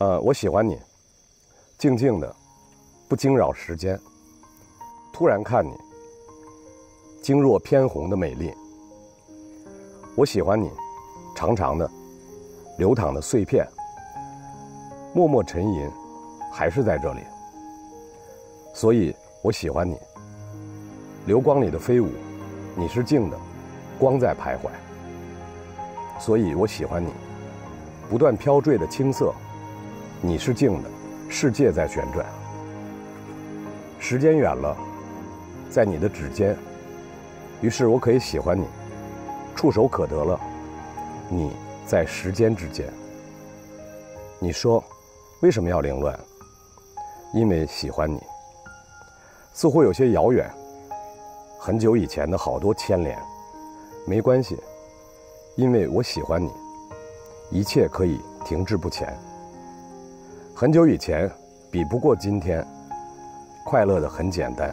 呃，我喜欢你，静静的，不惊扰时间。突然看你，惊若偏红的美丽。我喜欢你，长长的，流淌的碎片，默默沉吟，还是在这里。所以我喜欢你，流光里的飞舞，你是静的，光在徘徊。所以我喜欢你，不断飘坠的青色，你是静的，世界在旋转。时间远了，在你的指尖，于是我可以喜欢你，触手可得了，你在时间之间。你说，为什么要凌乱？因为喜欢你，似乎有些遥远，很久以前的好多牵连，没关系。因为我喜欢你，一切可以停滞不前。很久以前，比不过今天，快乐的很简单。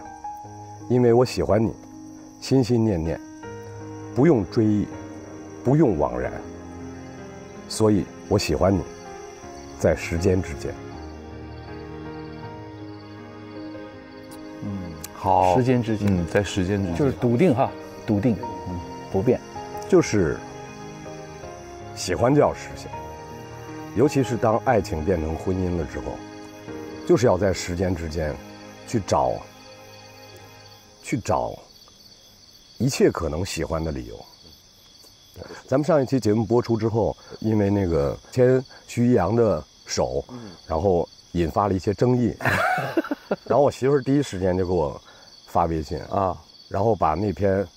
因为我喜欢你，心心念念，不用追忆，不用惘然。所以我喜欢你，在时间之间。嗯，好，时间之间，嗯，在时间之间，就是笃定哈，笃定，嗯，不变，就是。喜欢就要实现，尤其是当爱情变成婚姻了之后，就是要在时间之间去找、去找一切可能喜欢的理由。咱们上一期节目播出之后，因为那个牵徐一阳的手，然后引发了一些争议，然后我媳妇儿第一时间就给我发微信啊，然后把那篇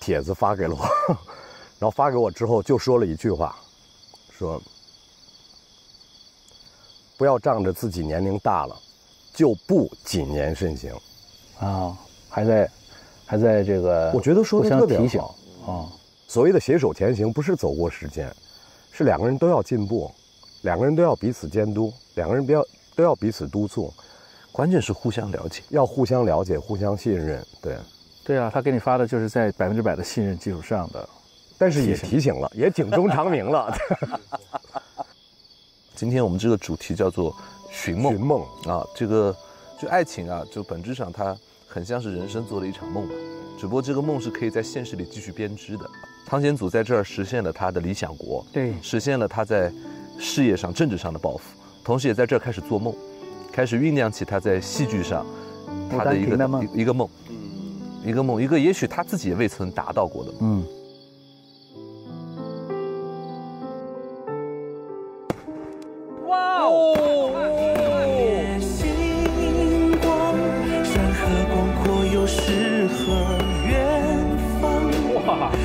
帖子发给了我。然后发给我之后，就说了一句话，说：“不要仗着自己年龄大了，就不谨言慎行。”啊，还在，还在这个，我觉得说的特别好啊。所谓的携手前行，不是走过时间，是两个人都要进步，两个人都要彼此监督，两个人不要都要彼此督促，关键是互相了解，要互相了解，互相信任。对，对啊，他给你发的就是在百分之百的信任基础上的。但是也提醒了，也警钟长鸣了。今天我们这个主题叫做寻梦。寻梦啊，这个就爱情啊，就本质上它很像是人生做的一场梦嘛。只不过这个梦是可以在现实里继续编织的。汤显祖在这儿实现了他的理想国，对，实现了他在事业上、政治上的抱负，同时也在这儿开始做梦，开始酝酿起他在戏剧上他的一个一个梦，一个梦，一个也许他自己也未曾达到过的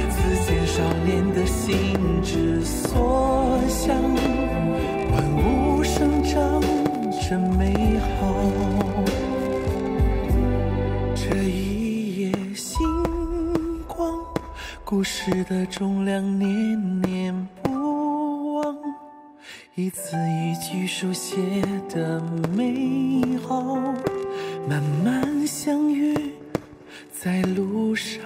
此间少年的心之所向，万物生长着美好。这一夜星光，故事的重量念念不忘，一字一句书写的美好，慢慢相遇在路上。